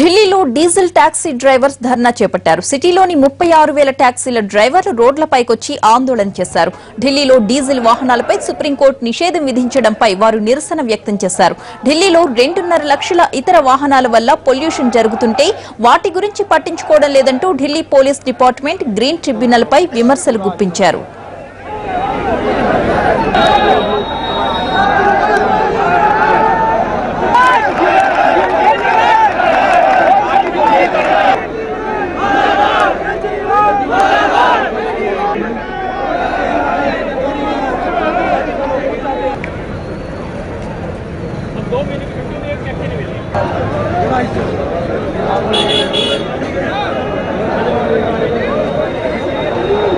ఢిల్లీలో diesel taxi drivers ధర్నా చేపట్టారు. సిటీలోని ముప్పై ఆరు వేల టాక్సీల డ్రైవర్లు రోడ్లపైకొచ్చి ఆందోళన చేశారు. ఢిల్లీలో డీజిల్ వాహనాలపై సుప్రీంకోర్టు నిషేధం విధించడంపై వారు నిరసన వ్యక్తం చేశారు. ఢిల్లీలో రెండున్నర లక్షల ఇతర వాహనాల వల్ల పొల్యూషన్ జరుగుతుంటే వాటి గురించి పట్టించుకోవడం లేదంటూ ఢిల్లీ పోలీస్ డిపార్ట్మెంట్ గ్రీన్ ట్రిబ్యునల్పై విమర్శలు గుప్పించారు.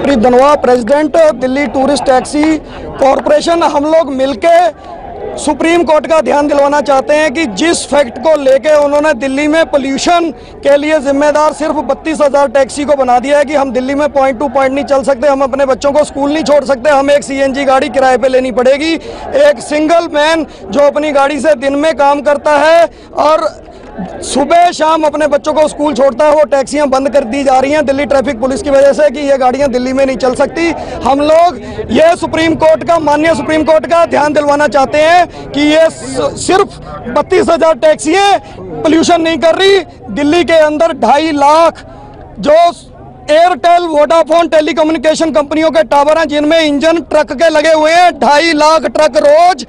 Preet Dhanwa president Delhi tourist taxi corporation हम लोग मिलके सुप्रीम कोर्ट का ध्यान दिलवाना चाहते हैं कि जिस फैक्ट को लेके उन्होंने दिल्ली में पोल्यूशन के लिए जिम्मेदार सिर्फ़ बत्तीस हज़ार टैक्सी को बना दिया है कि हम दिल्ली में पॉइंट टू पॉइंट नहीं चल सकते, हम अपने बच्चों को स्कूल नहीं छोड़ सकते, हम एक सीएनजी गाड़ी किराए पे लेनी पड़ेगी। एक सिंगल मैन जो अपनी गाड़ी से दिन में काम करता है और सुबह शाम अपने बच्चों को स्कूल छोड़ता है वो टैक्सियाँ बंद कर दी जा रही हैं। दिल्ली ट्रैफ़िक पुलिस की वजह से कि ये गाड़ियाँ दिल्ली में नहीं चल सकती। हम लोग ये सुप्रीम कोर्ट का, माननीय सुप्रीम कोर्ट का ध्यान दिलवाना चाहते हैं कि ये सिर्फ़ बत्तीस हज़ार टैक्सियाँ पोल्यूशन नहीं कर रही। दिल्ली के अंदर ढाई लाख जो एयरटेल वोडाफोन टेलीकम्युनिकेशन कंपनियों के टावर हैं, जिनमें इंजन ट्रक के लगे हुए हैं, ढाई लाख ट्रक रोज